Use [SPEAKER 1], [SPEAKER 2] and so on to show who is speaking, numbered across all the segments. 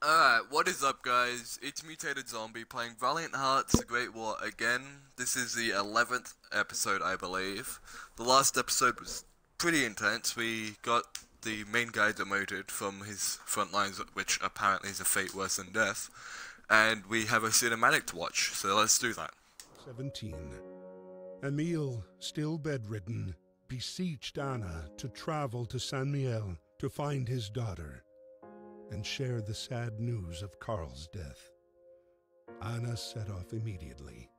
[SPEAKER 1] Alright, what is up guys? It's Mutated Zombie playing Valiant Hearts The Great War again. This is the 11th episode, I believe. The last episode was pretty intense. We got the main guy demoted from his front lines, which apparently is a fate worse than death. And we have a cinematic to watch, so let's do that.
[SPEAKER 2] 17. Emile, still bedridden, beseeched Anna to travel to Saint-Mihiel to find his daughter and share the sad news of Karl's death. Anna set off immediately.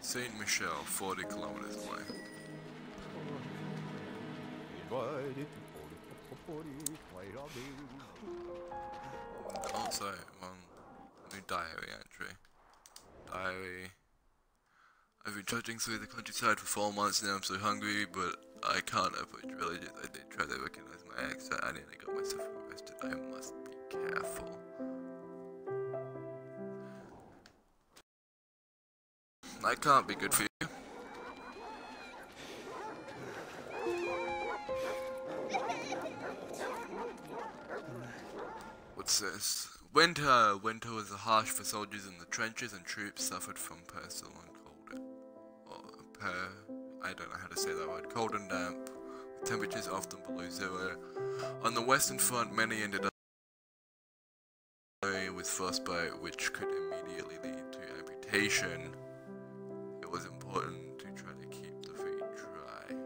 [SPEAKER 1] Saint-Mihiel, 40 kilometers away. Oh, sorry. New diary entry. Diary. I've been trudging through the countryside for four months now. I'm so hungry, but I can't approach villages. I did try to recognize my accent. and I nearly got myself arrested. I must be careful. That can't be good for you. What's this? Winter! Winter was harsh for soldiers in the trenches and troops suffered from personal I don't know how to say that word. Cold and damp. With temperatures often below zero. On the western front, many ended up with frostbite, which could immediately lead to amputation. It was important to try to keep the feet dry.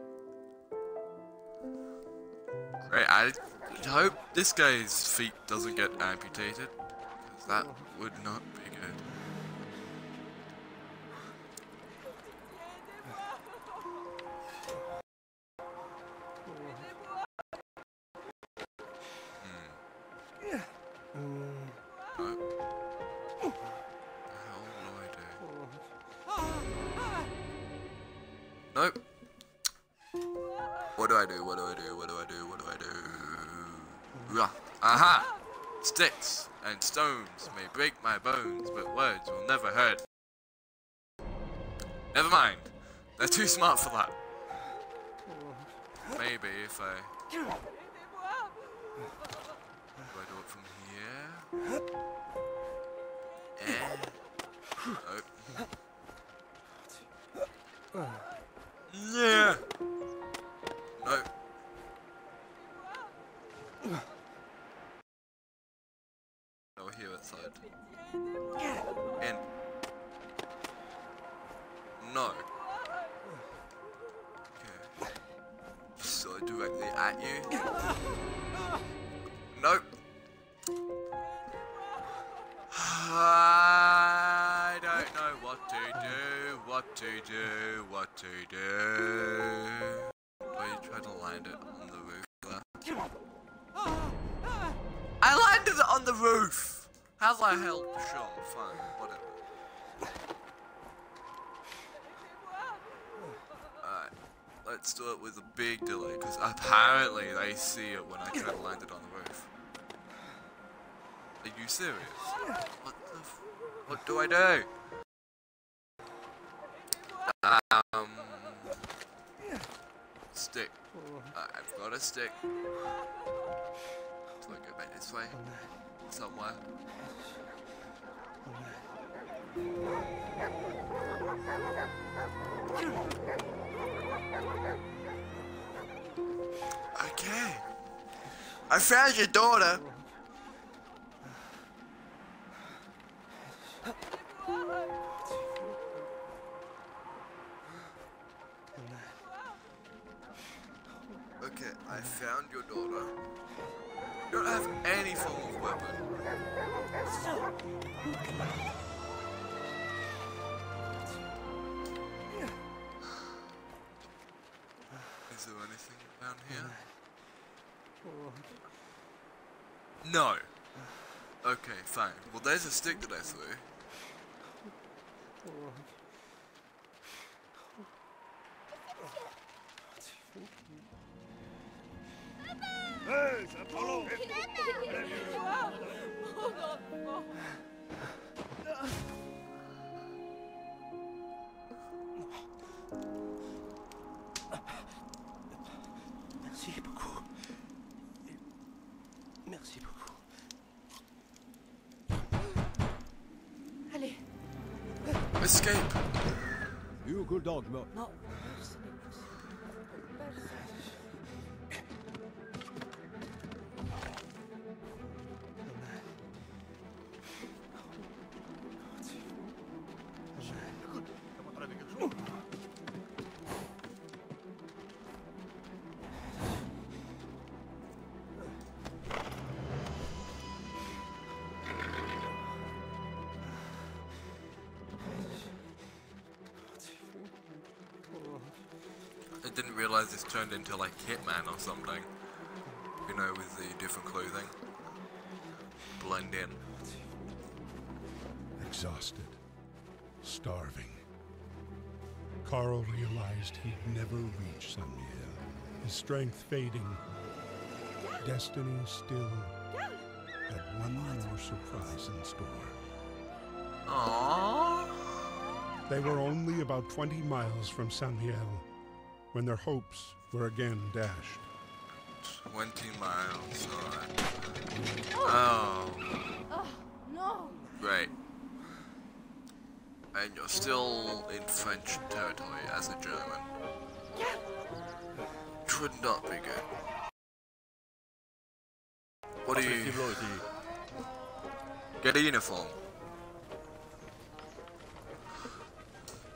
[SPEAKER 1] Great, I hope this guy's feet doesn't get amputated, because that would not be Aha! Sticks and stones may break my bones, but words will never hurt. Never mind. They're too smart for that. Maybe if I... Do I do it from here? Eh. Yeah. Here outside. In. No. Okay. So directly at you. Nope. I don't know what to do, what to do, what to do. Do you try to land it on the roof there? I landed it on the roof! How's that help? Sure, fine, whatever. Alright, let's do it with a big delay, because apparently they see it when I try to land it on the roof. Are you serious? What the What do I do? Um... Stick. I've got a stick. So I go back this way. Somewhere. Okay. I found your daughter. Okay, I found your daughter. You don't have any form of weapon. Is there anything down here? No. Okay, fine. Well, there's a stick that I threw. Merci beaucoup. Merci beaucoup. Allez. Escape.
[SPEAKER 3] You go dog,
[SPEAKER 4] Non.
[SPEAKER 1] I didn't realize this turned into like Hitman or something. You know, with the different clothing. Blend in.
[SPEAKER 2] Exhausted, starving. Karl realized he'd never reach Saint-Mihiel, his strength fading. Destiny still had one more surprise in store.
[SPEAKER 1] Aww.
[SPEAKER 2] They were only about 20 miles from Saint-Mihiel when their hopes were again dashed.
[SPEAKER 1] 20 miles, alright. Oh.
[SPEAKER 4] oh, Oh, no.
[SPEAKER 1] Right. And you're still in French territory as a German. Yeah. Could not be good. What do you... Get a uniform.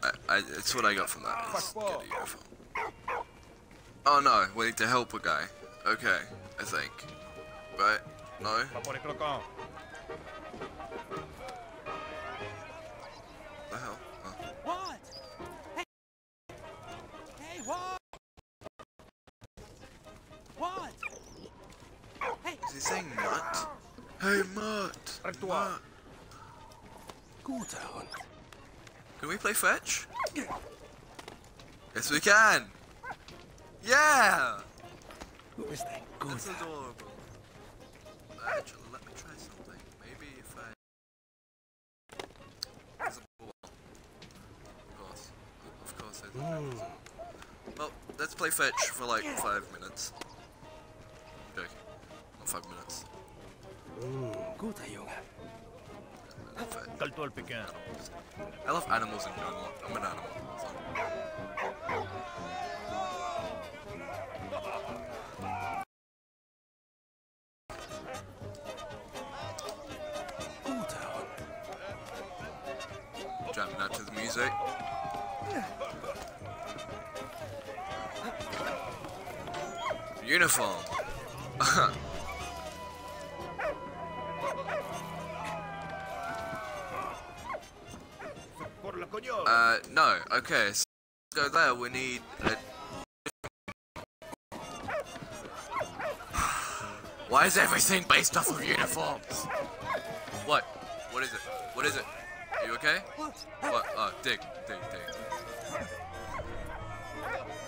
[SPEAKER 1] I, I, it's what I got from that. Is get a uniform. Oh no, we need to help a guy. Okay, I think. Right? No? The hell? Oh.
[SPEAKER 5] What? Hey! Hey, what? What? Hey!
[SPEAKER 1] Is he saying mutt? Hey mutt! Mutt! Can we play fetch? Yes we can! Yeah! Who is that good? That's adorable. Actually, let me try something. Maybe if I... There's a ball. Of course. Of course I do. Mm. Well, let's play fetch for like five minutes. Okay. Not five minutes. Mm. Fetch.
[SPEAKER 3] Calme-toi le Pékin.
[SPEAKER 1] I love animals in general. I'm an animal. so- Jamming out to the music. Uniform. Uh, no. Okay, so go there. We need a... Why is everything based off of uniforms? What? What is it? What is it? Are you okay?
[SPEAKER 5] What?
[SPEAKER 1] What? Oh, dig, dig, dig.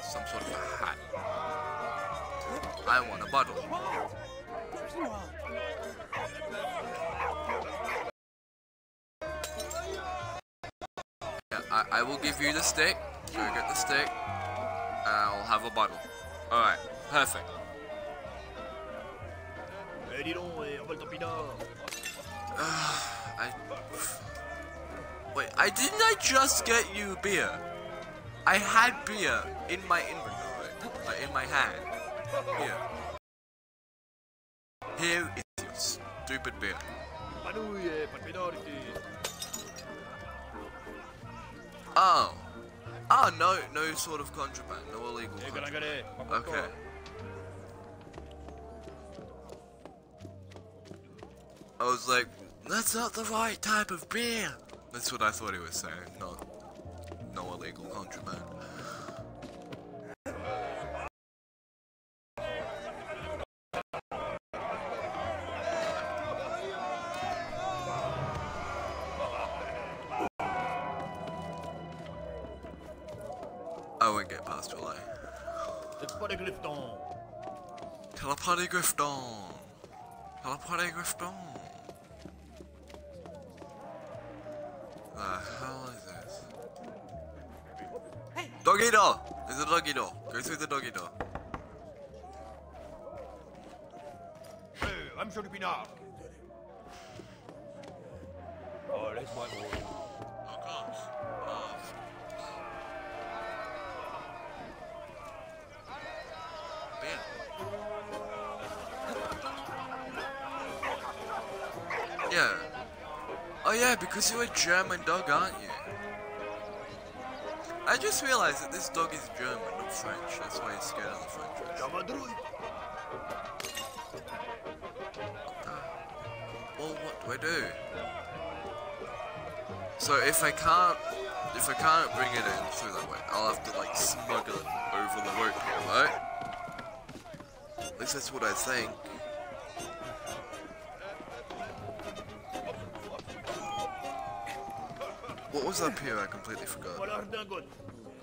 [SPEAKER 1] Some sort of a hat. I want a bottle. Yeah, I, I will give you the stick. Go get the stick. I'll have a bottle. Alright, perfect.
[SPEAKER 3] Eh, dis donc, envole ton.
[SPEAKER 1] I. Wait, I didn't I just get you beer? I had beer in my inventory, like in my hand. Here. Here is your stupid beer.
[SPEAKER 3] Panouille, pas de pénalité.
[SPEAKER 1] Oh. Oh, no, no sort of contraband, no illegal contraband.
[SPEAKER 3] galingalet, pas pour
[SPEAKER 1] Okay. I was like, that's not the right type of beer. That's what I thought he was saying, not no illegal contraband. I won't get past July.
[SPEAKER 3] C'est pas des griffetons.
[SPEAKER 1] Telepathy Grifton. Doggy dog. There's a doggy Dogino. Go through the dog.
[SPEAKER 3] I'm sure to be now. Oh, that's my boy.
[SPEAKER 1] Oh, Yeah. Oh yeah, because you're a German dog, aren't you? I just realized that this dog is German, not French. That's why he's scared of the French.
[SPEAKER 3] Javadrouille. Ah.
[SPEAKER 1] Well, what do I do? So if I can't, if I can't bring it in through that way, I'll have to like smuggle it over the rope here, right? At least that's what I think. What was up here? Completely forgot.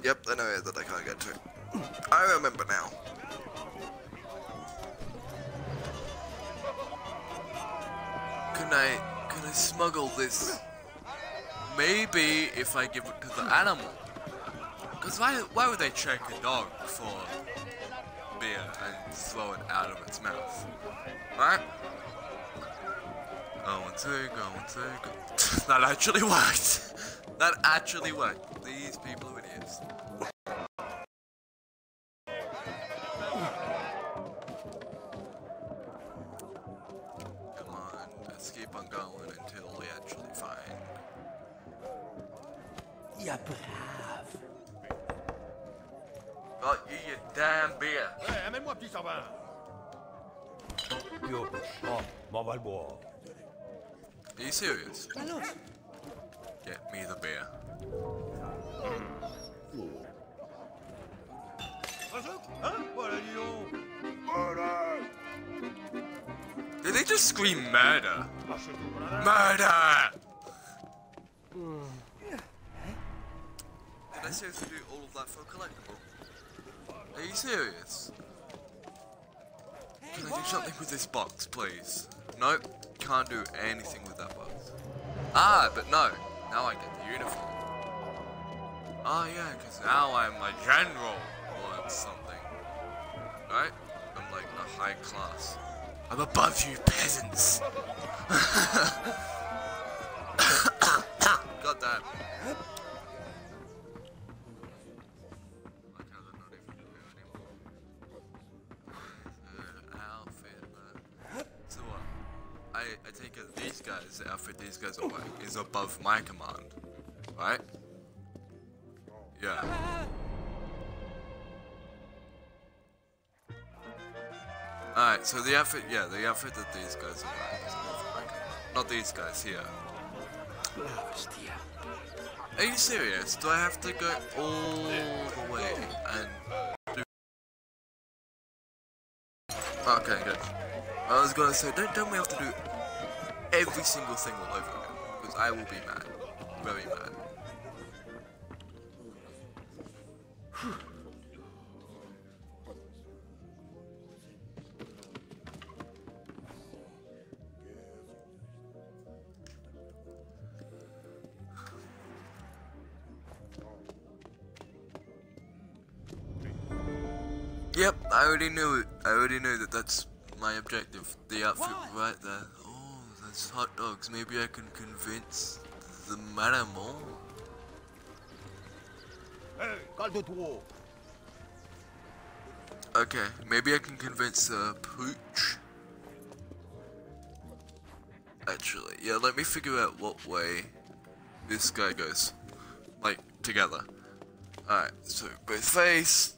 [SPEAKER 1] Yep, I know that I can't get to. I remember now. Can I can I smuggle this? Maybe if I give it to the animal. Cause why why would they check a dog for beer and throw it out of its mouth? Right? Go and take, go and. That actually worked. That actually worked. These people are idiots. Come on, let's keep on going until we actually find.
[SPEAKER 5] Ya brave.
[SPEAKER 1] Oh, you, you damn beer.
[SPEAKER 3] Eh, amène-moi, petit savin.
[SPEAKER 6] Yo, oh, m'en va le boire.
[SPEAKER 1] Are you serious? Get me the beer. Did they just scream murder? Murder! Did I seriously do all of that for a collectible? Are you serious? Can I do something with this box, please? Nope, can't do anything with that box. Ah, but no, now I get the uniform. Oh yeah, because now I'm a general or something. Right? I'm like a high class. I'm above you peasants. God damn. Guys are is above my command. Right? Yeah. Alright, so the outfit, yeah, the outfit that these guys are wearing is above my command. Not these guys here. Are you serious? Do I have to go all the way and do... Okay, good. I was gonna say, don't tell me I have to do every single thing all over again, because I will be mad. Very mad. Yep, I already knew it. I already knew that that's my objective. The outfit right there. There's hot dogs. Maybe I can convince the animal.
[SPEAKER 3] Hey, calme-toi.
[SPEAKER 1] Okay, maybe I can convince the pooch. Actually, yeah, let me figure out what way this guy goes. Like, together. Alright, so both face.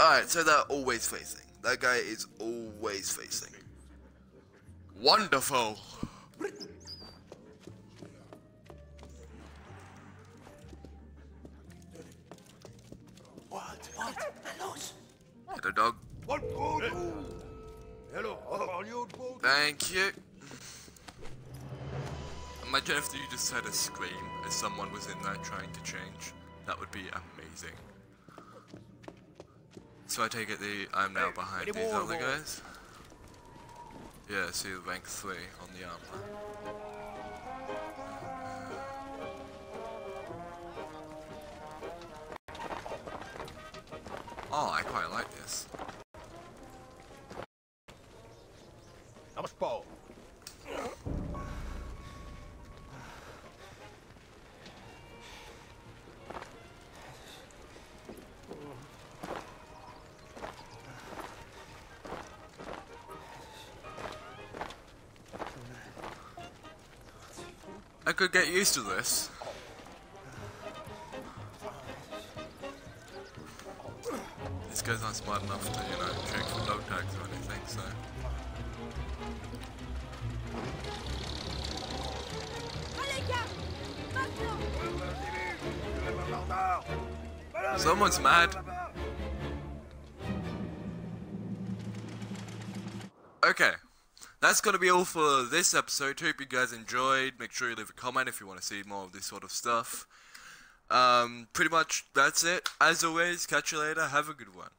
[SPEAKER 1] Alright, so they're always facing. That guy is always facing. Wonderful!
[SPEAKER 5] What? What? Carlos.
[SPEAKER 1] Get a dog.
[SPEAKER 3] Pas le trou, nous. Et alors, on va parler autre chose
[SPEAKER 1] Thank you. Imagine if you just heard a scream as someone was in there trying to change. That would be amazing. So I take it the I'm now behind these other guys. Yeah, see the rank three on the armor. Uh, oh, I quite like this.
[SPEAKER 3] Ça
[SPEAKER 1] I could get used to this. These guys aren't smart enough to, you know, check for dog tags or anything, so. Someone's mad. Okay. That's going to be all for this episode. Hope you guys enjoyed. Make sure you leave a comment if you want to see more of this sort of stuff. Um, pretty much that's it. As always, catch you later. Have a good one.